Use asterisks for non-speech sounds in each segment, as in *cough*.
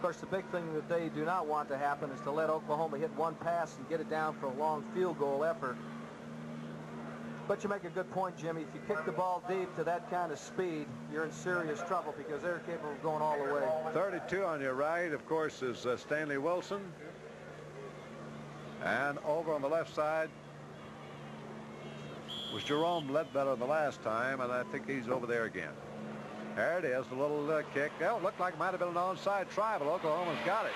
Of course, the big thing that they do not want to happen is to let Oklahoma hit one pass and get it down for a long field goal effort. But you make a good point, Jimmy. If you kick the ball deep to that kind of speed, you're in serious trouble because they're capable of going all the way. 32 on your right, of course, is uh, Stanley Wilson. And over on the left side was Jerome Ledbetter the last time, and I think he's over there again. There it is, the little uh, kick. Oh, it looked like it might have been an onside try, but Oklahoma's got it.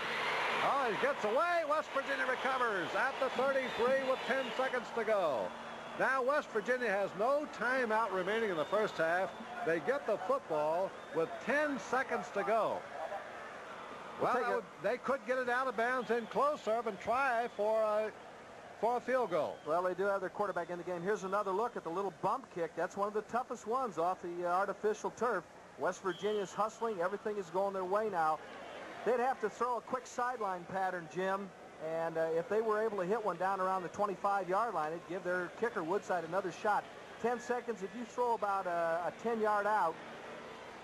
Oh, he gets away. West Virginia recovers at the 33 with 10 seconds to go. Now West Virginia has no timeout remaining in the first half. They get the football with 10 seconds to go. Well, would, they could get it out of bounds in close serve and try for a, for a field goal. Well, they do have their quarterback in the game. Here's another look at the little bump kick. That's one of the toughest ones off the uh, artificial turf. West Virginia's hustling. Everything is going their way now. They'd have to throw a quick sideline pattern, Jim. And uh, if they were able to hit one down around the 25-yard line, it'd give their kicker Woodside another shot. 10 seconds, if you throw about a 10-yard out,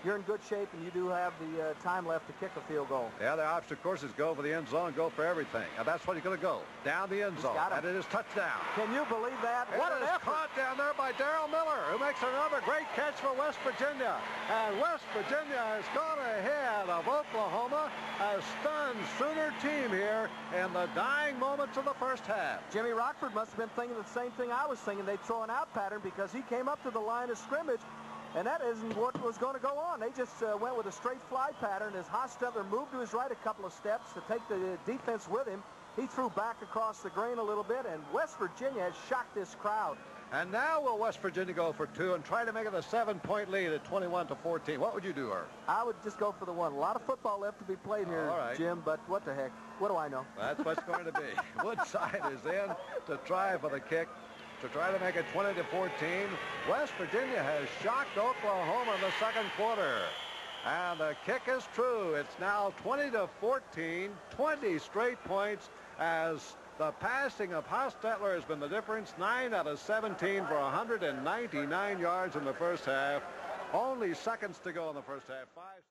you're in good shape, and you do have the uh, time left to kick a field goal. Yeah, the option, of course, is go for the end zone, go for everything. And that's what he's going to go, down the end zone. And it is touchdown. Can you believe that? It what an effort. caught down there by Daryl Miller, who makes another great catch for West Virginia. And West Virginia has gone ahead of Oklahoma, a stunned Sooner team here in the dying moments of the first half. Jimmy Rockford must have been thinking the same thing I was thinking. They'd throw an out pattern because he came up to the line of scrimmage and that isn't what was going to go on. They just uh, went with a straight fly pattern as Hostetler moved to his right a couple of steps to take the defense with him. He threw back across the grain a little bit, and West Virginia has shocked this crowd. And now will West Virginia go for two and try to make it a seven-point lead at 21 to 14? What would you do, Irv? I would just go for the one. A lot of football left to be played here, right. Jim, but what the heck? What do I know? That's what's going to be. *laughs* Woodside is in to try for the kick to try to make it 20 to 14. West Virginia has shocked Oklahoma in the second quarter. And the kick is true. It's now 20 to 14, 20 straight points as the passing of Hostetler has been the difference. 9 out of 17 for 199 yards in the first half. Only seconds to go in the first half. Five